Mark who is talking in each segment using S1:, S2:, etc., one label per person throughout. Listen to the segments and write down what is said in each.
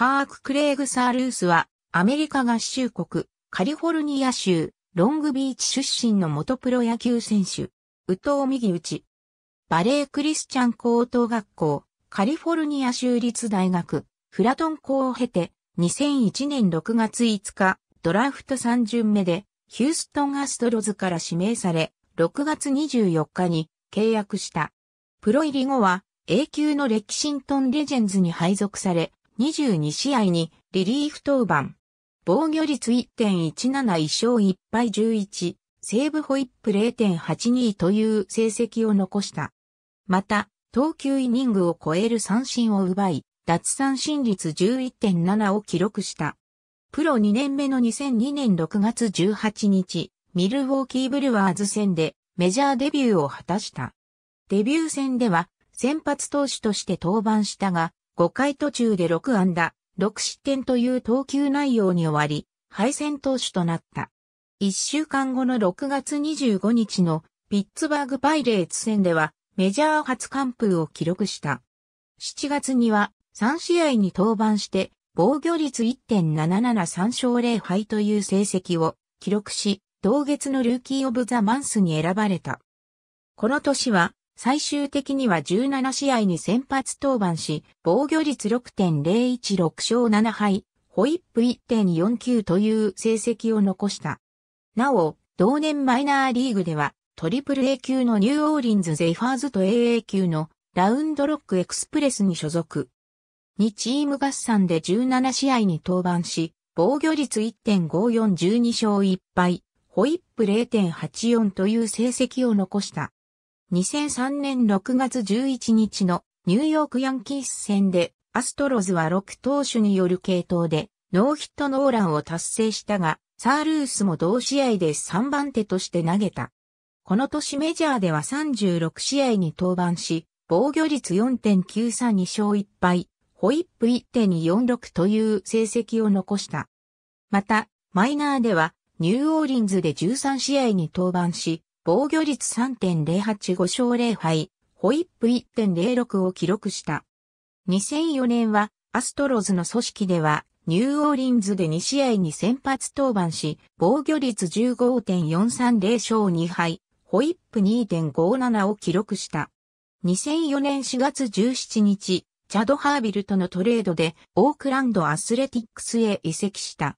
S1: カーク・クレイグ・サールースは、アメリカ合衆国、カリフォルニア州、ロングビーチ出身の元プロ野球選手、宇藤右打バレークリスチャン高等学校、カリフォルニア州立大学、フラトン校を経て、2001年6月5日、ドラフト3巡目で、ヒューストンアストロズから指名され、6月24日に契約した。プロ入り後は、永久のレキシントンレジェンズに配属され、22試合にリリーフ登板。防御率1.171勝1敗11、セーブホイップ0.82という成績を残した。また、投球イニングを超える三振を奪い、奪三振率11.7を記録した。プロ2年目の2002年6月18日、ミルウォーキーブルワーズ戦でメジャーデビューを果たした。デビュー戦では先発投手として登板したが、5回途中で6安打、6失点という投球内容に終わり、敗戦投手となった。1週間後の6月25日のピッツバーグパイレーツ戦ではメジャー初完封を記録した。7月には3試合に登板して防御率1.773勝0敗という成績を記録し、同月のルーキーオブザマンスに選ばれた。この年は最終的には17試合に先発登板し、防御率6.016勝7敗、ホイップ1.49という成績を残した。なお、同年マイナーリーグでは、トリプル A 級のニューオーリンズ・ゼイファーズと AA 級のラウンドロックエクスプレスに所属。2チーム合算で17試合に登板し、防御率1.5412勝1敗、ホイップ0.84という成績を残した。2003年6月11日のニューヨークヤンキース戦でアストロズは6投手による系統でノーヒットノーランを達成したが、サールースも同試合で3番手として投げた。この年メジャーでは36試合に登板し、防御率4.932勝1敗、ホイップ1.246という成績を残した。また、マイナーでは、ニューオーリンズで13試合に登板し、防御率3.085勝0敗、ホイップ1.06を記録した。2004年は、アストロズの組織では、ニューオーリンズで2試合に先発登板し、防御率15.430勝2敗、ホイップ2.57を記録した。2004年4月17日、チャド・ハービルとのトレードでオークランドアスレティックスへ移籍した。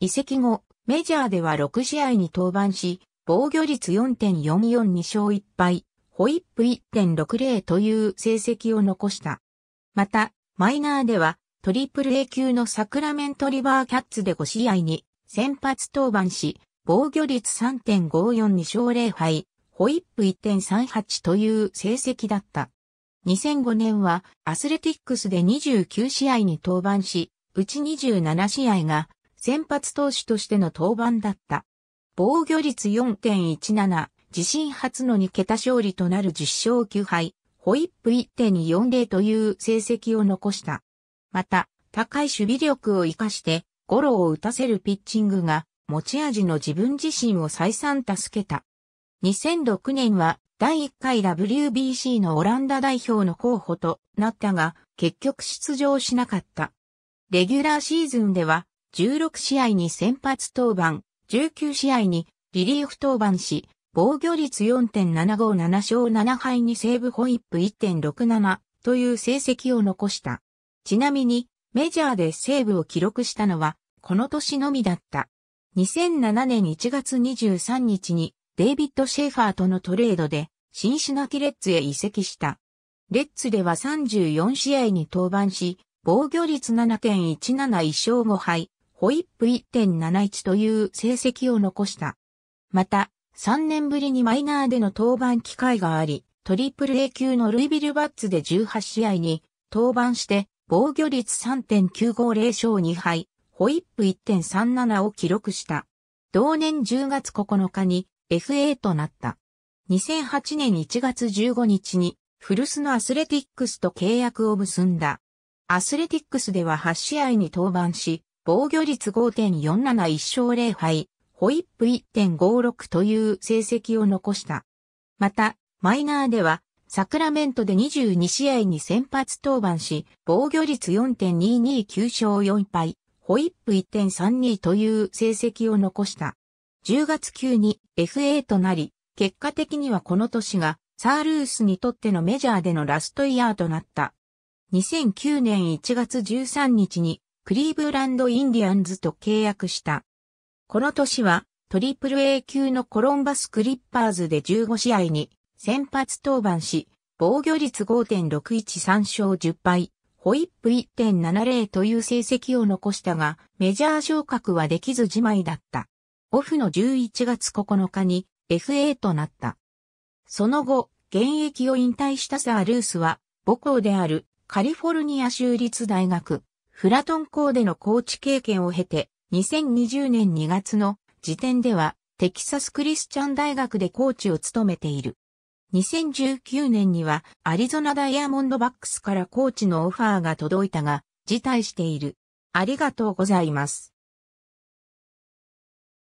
S1: 移籍後、メジャーでは6試合に登板し、防御率4.442勝1敗、ホイップ1.60という成績を残した。また、マイナーではトリプル A 級のサクラメントリバーキャッツで5試合に先発登板し、防御率3.542勝0敗、ホイップ1.38という成績だった。2005年はアスレティックスで29試合に登板し、うち27試合が先発投手としての登板だった。防御率4.17、自身初の2桁勝利となる10勝9敗、ホイップ1.240という成績を残した。また、高い守備力を活かして、ゴロを打たせるピッチングが持ち味の自分自身を再三助けた。2006年は第1回 WBC のオランダ代表の候補となったが、結局出場しなかった。レギュラーシーズンでは、16試合に先発登板、19試合にリリーフ登板し、防御率4.757勝7敗にセーブホイップ1.67という成績を残した。ちなみに、メジャーでセーブを記録したのは、この年のみだった。2007年1月23日にデイビッド・シェーファーとのトレードで、シンシナティレッツへ移籍した。レッツでは34試合に登板し、防御率7.171勝5敗、ホイップ1.71という成績を残した。また、3年ぶりにマイナーでの登板機会があり、トリプル A 級のルイビルバッツで18試合に登板して、防御率3.950勝2敗、ホイップ1.37を記録した。同年10月9日に FA となった。2008年1月15日に古巣のアスレティックスと契約を結んだ。アスレティックスでは8試合に登板し、防御率5.471勝0敗、ホイップ1.56という成績を残した。また、マイナーではサクラメントで22試合に先発登板し、防御率4.229勝4敗、ホイップ1.32という成績を残した。10月級に FA となり、結果的にはこの年がサールースにとってのメジャーでのラストイヤーとなった。2009年1月13日にクリーブランドインディアンズと契約した。この年はトリプル A 級のコロンバスクリッパーズで15試合に先発登板し、防御率5.613勝10敗、ホイップ1.70という成績を残したが、メジャー昇格はできずじまいだった。オフの11月9日に FA となった。その後、現役を引退したサールースは、母校であるカリフォルニア州立大学、フラトン校でのコーチ経験を経て、2020年2月の時点では、テキサスクリスチャン大学でコーチを務めている。2019年にはアリゾナダイヤモンドバックスからコーチのオファーが届いたが、辞退している。ありがとうございます。